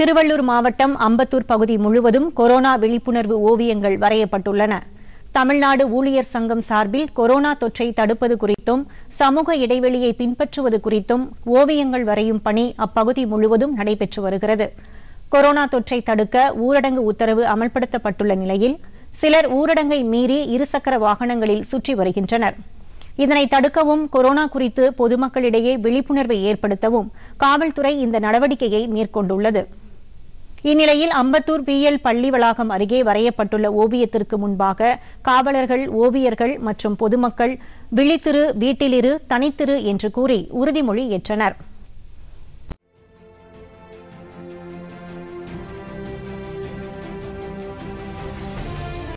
திருவள்ளூர் மாவட்டம் அம்பத்தூர் பகுதி முழுவதும் கொரோனா விழிப்புணர்வு ஓவியங்கள் வரையப்பட்டுள்ளன. தமிழ்நாடு ஊழியர் சங்கம் சார்பில் கொரோனா தொற்றை தடுப்பது குறித்தும் சமூக இடைவெளியை பின்பற்றுவது குறித்தும் ஓவியங்கள் வரையும் பணி அப்பகுதி முழுவதும் நடைபெற்று வருகிறது. கொரோனா தொற்றை தடுக்க ஊரடங்கு உத்தரவு அமல்படுத்தப்பட்டுள்ள நிலையில் சிலர் ஊரடங்கை மீறி இருசக்கர வாகனங்களில் சுற்றி வருகின்றனர். இதனை தடுக்கவும் கொரோனா குறித்து பொதுமக்களிடையே விழிப்புணர்வை ஏற்படுத்தவும் காவல்துறை இந்த நடவடிக்கையை மேற்கொண்டுள்ளது. இந்நிலையில் அம்பத்தூர் பிஎல் பள்ளி வளாகம் அருகே வரையப்பட்டுள்ள ஓவியத்திற்கு முன்பாக காவலர்கள் ஓவியர்கள் மற்றும் பொதுமக்கள் விழித்திரு வீட்டிலிரு தனித்திரு என்று கூறி உறுதிமொழி ஏற்றனர்.